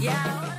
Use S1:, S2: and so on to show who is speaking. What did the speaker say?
S1: Yeah.